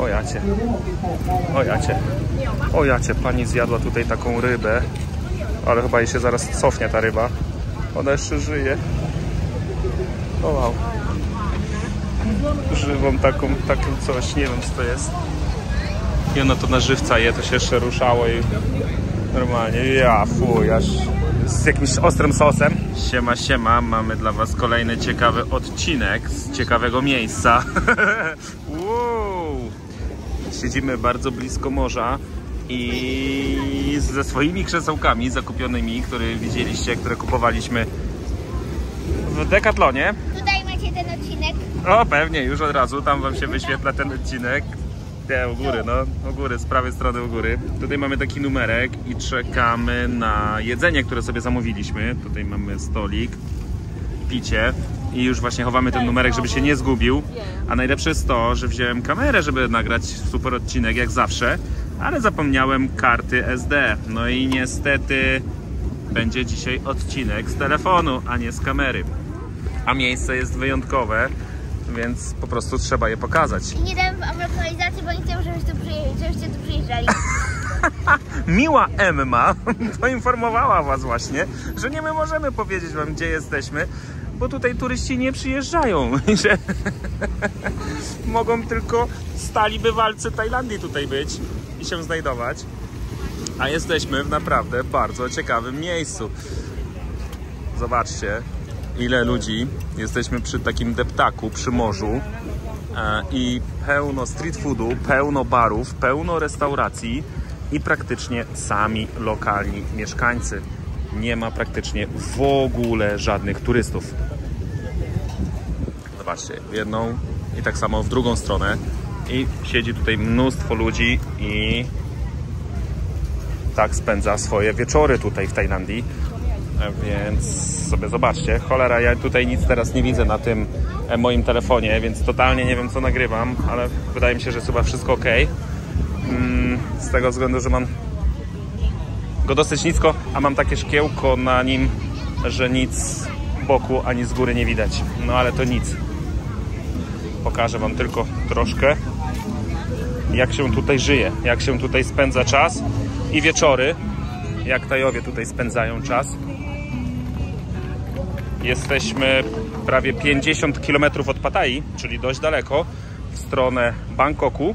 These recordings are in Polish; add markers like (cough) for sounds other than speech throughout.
O jacie. O jacie. O jacie, pani zjadła tutaj taką rybę. Ale chyba jej się zaraz cofnie ta ryba. Ona jeszcze żyje. O wow. Żywą taką, taką coś, nie wiem co to jest. I ona to na żywca je, to się jeszcze ruszało i normalnie, ja fuj, aż z jakimś ostrym sosem. Siema, siema, mamy dla Was kolejny ciekawy odcinek z ciekawego miejsca. (laughs) Siedzimy bardzo blisko morza i ze swoimi krzesełkami zakupionymi, które widzieliście, które kupowaliśmy w Decathlonie. Tutaj macie ten odcinek. O, pewnie, już od razu, tam Wam się wyświetla ten odcinek. Nie, u góry, no, u góry, z prawej strony u góry. Tutaj mamy taki numerek i czekamy na jedzenie, które sobie zamówiliśmy. Tutaj mamy stolik, picie i już właśnie chowamy ten numerek, żeby się nie zgubił. A najlepsze jest to, że wziąłem kamerę, żeby nagrać super odcinek, jak zawsze, ale zapomniałem karty SD. No i niestety będzie dzisiaj odcinek z telefonu, a nie z kamery. A miejsce jest wyjątkowe, więc po prostu trzeba je pokazać. I nie dam wam lokalizacji, bo nie chcę, żebyście tu, przyje- żebyście tu przyjeżdżali. (laughs) Miła Emma (laughs) poinformowała Was właśnie, że nie my możemy powiedzieć Wam, gdzie jesteśmy, bo tutaj turyści nie przyjeżdżają, (laughs) że mogą tylko stali bywalcy Tajlandii tutaj być i się znajdować. A jesteśmy w naprawdę bardzo ciekawym miejscu. Zobaczcie, ile ludzi. Jesteśmy przy takim deptaku, przy morzu e, i pełno street foodu, pełno barów, pełno restauracji i praktycznie sami lokalni mieszkańcy. Nie ma praktycznie w ogóle żadnych turystów. Zobaczcie, w jedną i tak samo w drugą stronę. I siedzi tutaj mnóstwo ludzi i tak spędza swoje wieczory tutaj w Tajlandii. E, Więc sobie zobaczcie, cholera, ja tutaj nic teraz nie widzę na tym e, moim telefonie, więc totalnie nie wiem co nagrywam, ale wydaje mi się, że jest chyba wszystko ok. Mm, Z tego względu, że mam go dosyć nisko, a mam takie szkiełko na nim, że nic z boku ani z góry nie widać. No ale to nic. Pokażę Wam tylko troszkę, jak się tutaj żyje, jak się tutaj spędza czas i wieczory, jak Tajowie tutaj spędzają czas. Jesteśmy prawie 50 km od Pattaya, czyli dość daleko, w stronę Bangkoku.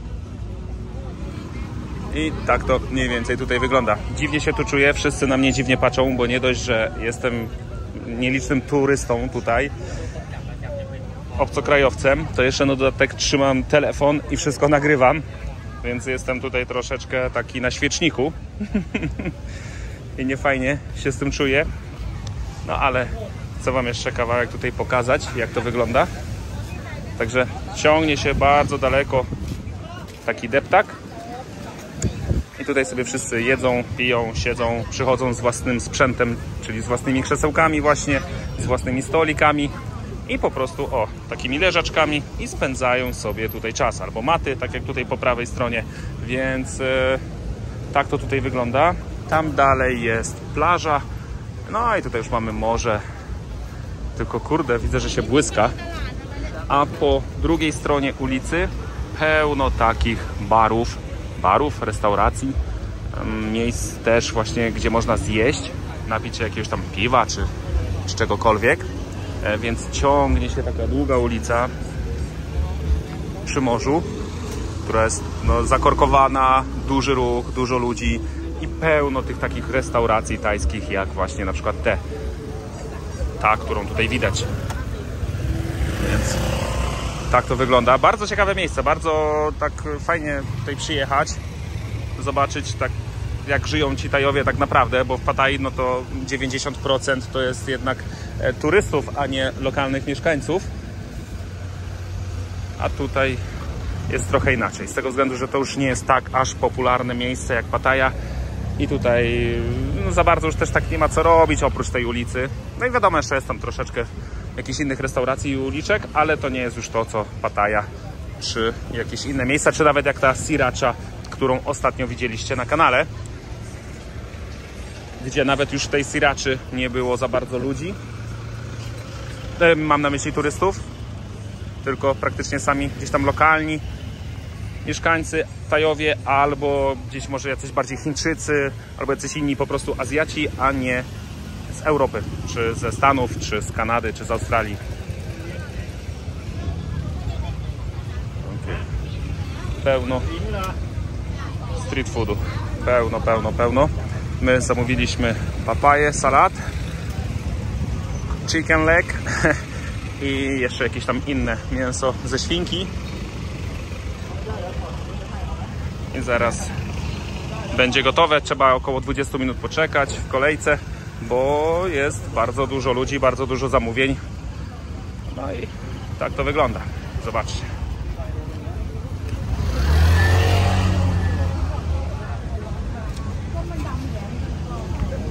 I tak to mniej więcej tutaj wygląda. Dziwnie się tu czuję, wszyscy na mnie dziwnie patrzą, bo nie dość, że jestem nielicznym turystą tutaj, obcokrajowcem, to jeszcze na dodatek trzymam telefon i wszystko nagrywam, więc jestem tutaj troszeczkę taki na świeczniku (laughs) i nie fajnie się z tym czuję. No ale chcę Wam jeszcze kawałek tutaj pokazać, jak to wygląda. Także ciągnie się bardzo daleko taki deptak. I tutaj sobie wszyscy jedzą, piją, siedzą, przychodzą z własnym sprzętem, czyli z własnymi krzesełkami właśnie, z własnymi stolikami i po prostu o, takimi leżaczkami i spędzają sobie tutaj czas. Albo maty, tak jak tutaj po prawej stronie, więc e, tak to tutaj wygląda. Tam dalej jest plaża, no i tutaj już mamy morze, tylko kurde, widzę, że się błyska. A po drugiej stronie ulicy pełno takich barów, barów, restauracji, miejsc też właśnie, gdzie można zjeść, napić się jakiegoś tam piwa czy, czy czegokolwiek. E, Więc ciągnie się taka długa ulica przy morzu, która jest no, zakorkowana, duży ruch, dużo ludzi i pełno tych takich restauracji tajskich, jak właśnie na przykład te, ta, którą tutaj widać. Więc tak to wygląda. Bardzo ciekawe miejsce, bardzo tak fajnie tutaj przyjechać, zobaczyć tak jak żyją ci Tajowie tak naprawdę, bo w Pattaya no to 90% to jest jednak e, turystów, a nie lokalnych mieszkańców. A tutaj jest trochę inaczej, z tego względu, że to już nie jest tak aż popularne miejsce jak Pattaya i tutaj no, za bardzo już też tak nie ma co robić oprócz tej ulicy. No i wiadomo, jeszcze jest tam troszeczkę jakichś innych restauracji i uliczek, ale to nie jest już to, co Pattaya czy jakieś inne miejsca, czy nawet jak ta Sriracha, którą ostatnio widzieliście na kanale, gdzie nawet już w tej Sriraczy nie było za bardzo ludzi. E, Mam na myśli turystów, tylko praktycznie sami gdzieś tam lokalni mieszkańcy Tajowie, albo gdzieś może jacyś bardziej Chińczycy, albo jacyś inni po prostu Azjaci, a nie z Europy, czy ze Stanów, czy z Kanady, czy z Australii. Pełno street foodu. Pełno, pełno, pełno. My zamówiliśmy papaję, salat, chicken leg (laughs) i jeszcze jakieś tam inne mięso ze świnki. I zaraz będzie gotowe. Trzeba około 20 minut poczekać w kolejce, bo jest bardzo dużo ludzi, bardzo dużo zamówień. No i tak to wygląda. Zobaczcie.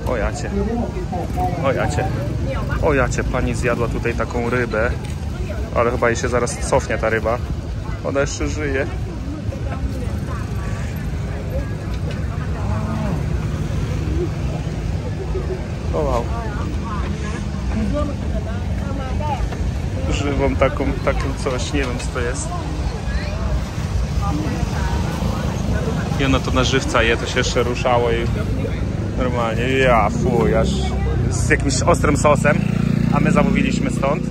O jacie. O jacie. O jacie, pani zjadła tutaj taką rybę. Ale chyba jej się zaraz cofnie ta ryba. Ona jeszcze żyje. O wow. Żywą taką, taką coś, nie wiem co to jest. I ona to na żywca je, to się jeszcze ruszało i normalnie, ja fuj, aż z jakimś ostrym sosem, a my zamówiliśmy stąd.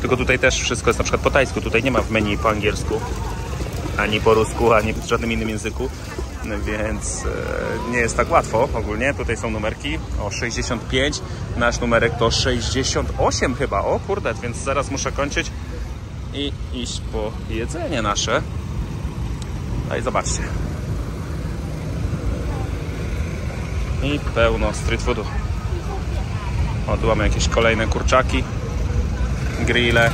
Tylko tutaj też wszystko jest na przykład po tajsku, tutaj nie ma w menu po angielsku, ani po rusku, ani w żadnym innym języku, więc e, nie jest tak łatwo ogólnie. Tutaj są numerki o 65, nasz numerek to 68 chyba, o kurde, więc zaraz muszę kończyć i iść po jedzenie nasze. No i zobaczcie. I pełno street foodu. O, tu mamy jakieś kolejne kurczaki, grille.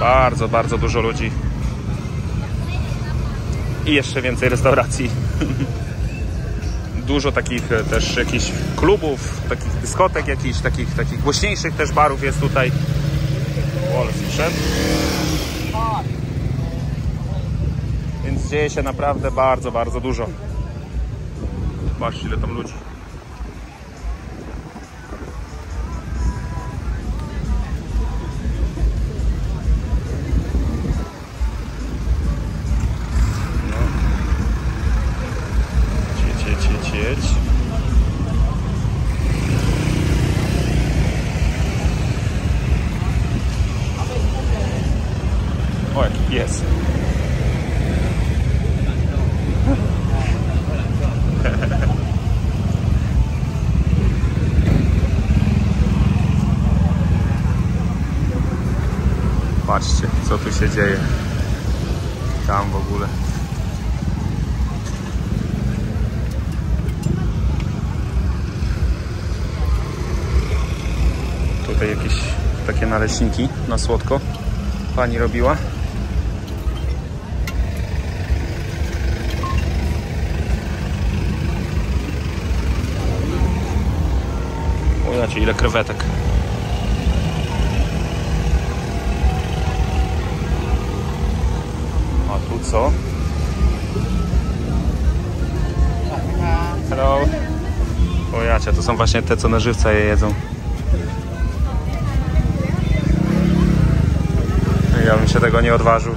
Bardzo, bardzo dużo ludzi. I jeszcze więcej restauracji. Dużo takich e, też jakichś klubów, takich dyskotek jakichś, takich, takich głośniejszych też barów jest tutaj. O, ale sprzęt. Więc dzieje się naprawdę bardzo, bardzo dużo. Zobaczcie ile tam ludzi. Patrzcie, co tu się dzieje. Tam w ogóle. Tutaj jakieś takie naleśniki na słodko pani robiła. O jacie, ile krewetek. A tu co? Hello. O jacie, to są właśnie te, co na żywca je jedzą. Ja bym się tego nie odważył.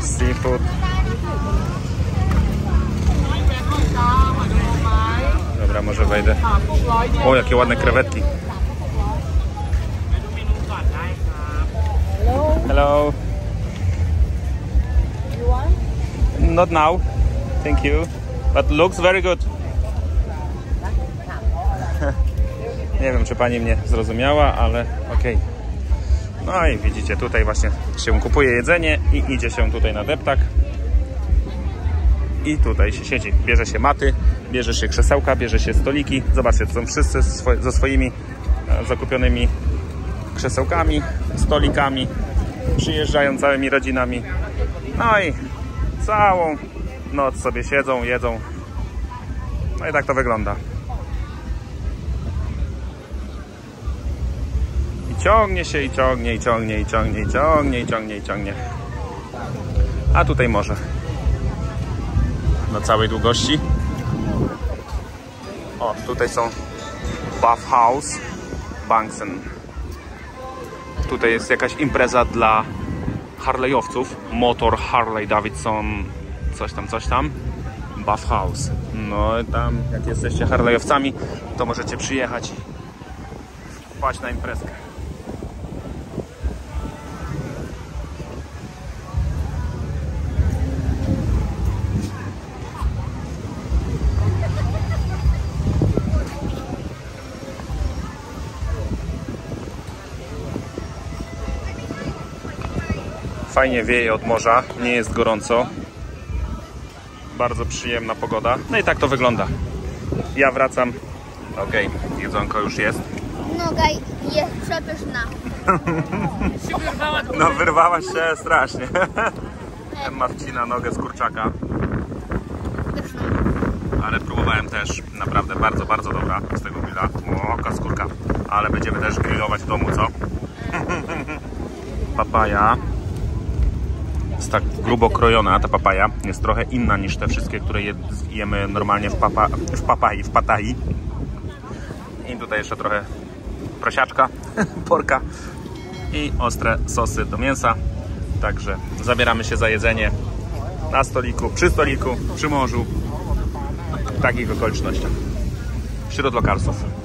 Seafood. Dobra, może wejdę. O, jakie ładne krewetki. Hello. Not now. Thank you. But looks very good. (laughs) Nie wiem, czy pani mnie zrozumiała, ale okej. No i widzicie, tutaj właśnie się kupuje jedzenie i idzie się tutaj na deptak. I tutaj się siedzi. Bierze się maty, bierze się krzesełka, bierze się stoliki. Zobaczcie, to są wszyscy ze swoimi e, zakupionymi krzesełkami, stolikami. Przyjeżdżają całymi rodzinami. No i całą noc sobie siedzą, jedzą. No i tak to wygląda. I ciągnie się, i ciągnie, i ciągnie, i ciągnie, i ciągnie, i ciągnie, i ciągnie. A tutaj morze. Na całej długości. O, tutaj są Buff House, Banksen. Tutaj jest jakaś impreza dla Harley'owców. Motor Harley Davidson, coś tam, coś tam. Buff House. No tam, jak jesteście Harley'owcami, to możecie przyjechać i wpaść na imprezkę. Fajnie wieje od morza, nie jest gorąco. Bardzo przyjemna pogoda. No i tak to wygląda. Ja wracam. Okej, jedzonko już jest. Noga jest przepyszna. (laughs) No wyrwałaś się strasznie. (laughs) Emma wcina nogę z kurczaka, ale próbowałem też. Naprawdę bardzo, bardzo dobra z tego grilla. Oka skórka. Ale będziemy też grillować w domu, co? (laughs) Papaja jest tak grubo krojona, ta papaja jest trochę inna niż te wszystkie, które je, jemy normalnie w, papa, w papai, w patai. I tutaj jeszcze trochę prosiaczka, (laughs) porka i ostre sosy do mięsa. Także zabieramy się za jedzenie na stoliku, przy stoliku, przy morzu, w takich okolicznościach, wśród lokalsów.